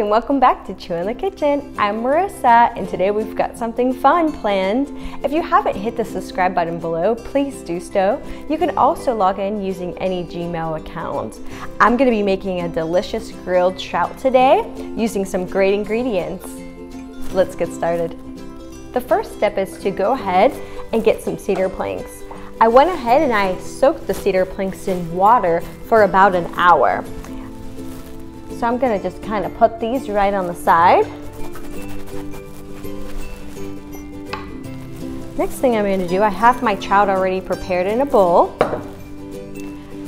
and welcome back to Chu in the Kitchen. I'm Merissa and today we've got something fun planned. If you haven't hit the subscribe button below, please do so. You can also log in using any Gmail account. I'm gonna be making a delicious grilled trout today using some great ingredients. Let's get started. The first step is to go ahead and get some cedar planks. I went ahead and I soaked the cedar planks in water for about an hour. So I'm gonna just kind of put these right on the side. Next thing I'm gonna do, I have my trout already prepared in a bowl.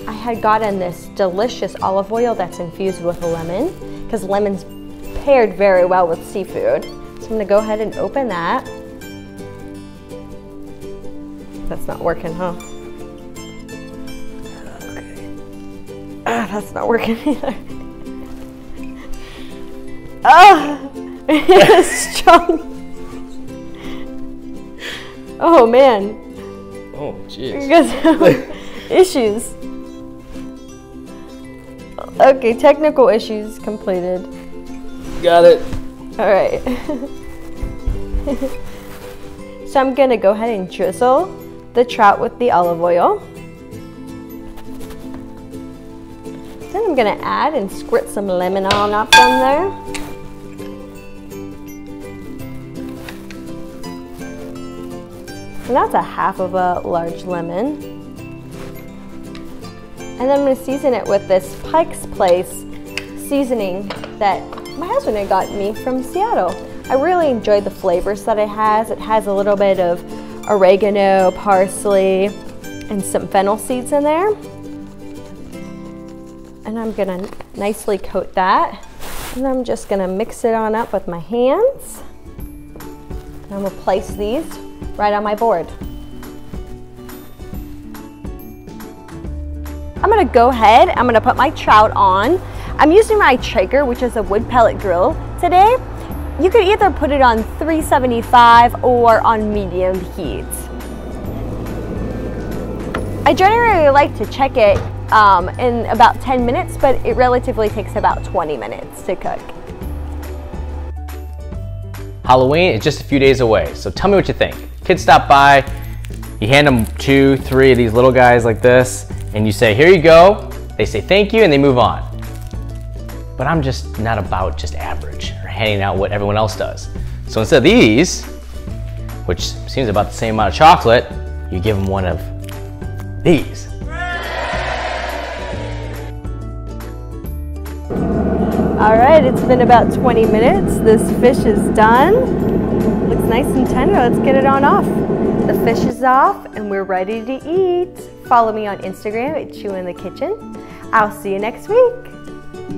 I had gotten this delicious olive oil that's infused with lemon, because lemon's paired very well with seafood. So I'm gonna go ahead and open that. That's not working, huh? Okay. Ah, that's not working either. Oh, strong. Oh man. Oh, jeez. issues. Okay, technical issues completed. Got it. All right. so I'm gonna go ahead and drizzle the trout with the olive oil. Then I'm gonna add and squirt some lemon on up on there. And that's a half of a large lemon. And then I'm gonna season it with this Pike's Place seasoning that my husband had gotten me from Seattle. I really enjoyed the flavors that it has. It has a little bit of oregano, parsley, and some fennel seeds in there. And I'm gonna nicely coat that. And I'm just gonna mix it on up with my hands. And I'm gonna place these right on my board. I'm gonna go ahead, I'm gonna put my trout on. I'm using my Traeger, which is a wood pellet grill today. You could either put it on 375 or on medium heat. I generally like to check it um, in about 10 minutes, but it relatively takes about 20 minutes to cook. Halloween is just a few days away, so tell me what you think. Kids stop by, you hand them two, three of these little guys like this, and you say, here you go. They say thank you and they move on. But I'm just not about just average or handing out what everyone else does. So instead of these, which seems about the same amount of chocolate, you give them one of these. All right, it's been about 20 minutes. This fish is done. Nice and tender. Let's get it on off. The fish is off and we're ready to eat. Follow me on Instagram at Chu in the Kitchen. I'll see you next week.